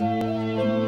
Música